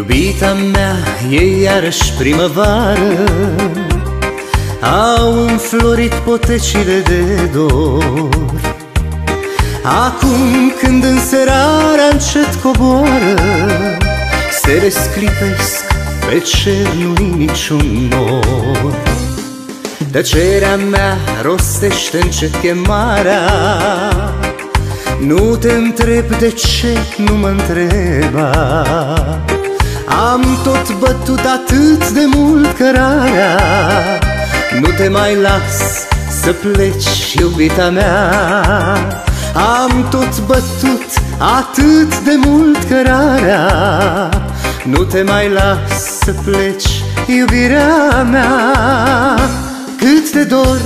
Iubita mea, e iarăși primăvară. Au înflorit potecile de dor. Acum când înserarea încet coboară Se resclipesc pe cer, nu niciun nor. Tăcerea mea rostește încet chemarea. Nu te întreb de ce nu mă întreba am tot bătut atât de mult cărarea. Nu te mai las să pleci, iubita mea. Am tot bătut atât de mult cărarea. Nu te mai las să pleci, iubirea mea. Cât de dor,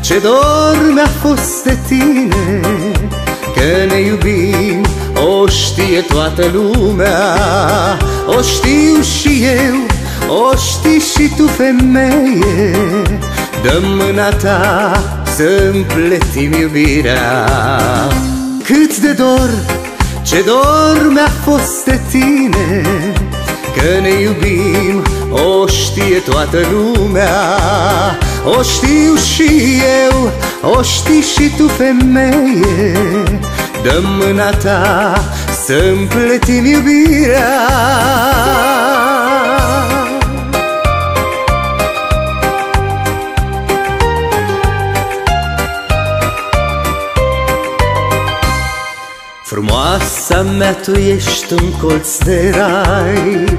ce dor mi-a fost de tine Că ne iubim, o știe toată lumea. O știu și eu, o știi și tu femeie. Dă mâna ta să împletim iubirea. Cât de dor, ce dor mi-a fost de tine Că ne iubim, o știe toată lumea. O știu și eu, o știi și tu femeie Dă mâna ta să împletim iubirea. Frumoasa mea, tu ești un colț de rai.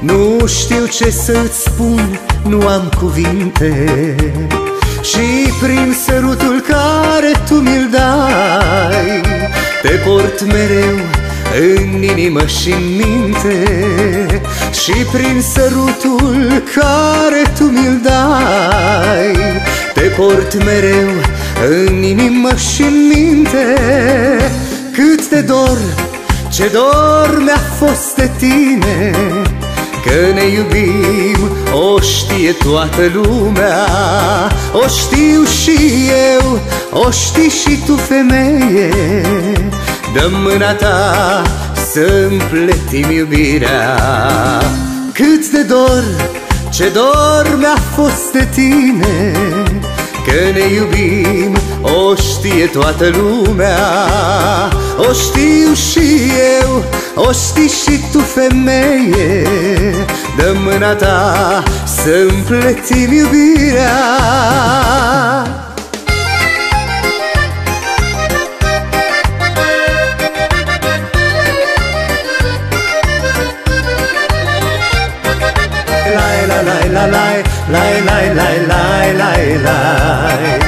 Nu știu ce să-ți spun, nu am cuvinte Și prin sărutul care tu mi-l dai Te port mereu în inimă și în minte. Și prin sărutul care tu mi-l dai Te port mereu în inimă și în minte. Cât de dor, ce dor mi-a fost de tine Că ne iubim, o știe toată lumea. O știu și eu, o știi și tu femeie. Dă mâna ta să împletim iubirea. Cât de dor, ce dor mi-a fost de tine Că ne iubim, o știe toată lumea O știu și eu, o știi și tu femeie. Dă mâna ta să împletim iubirea. La lai lai lai lai lai lai lai lai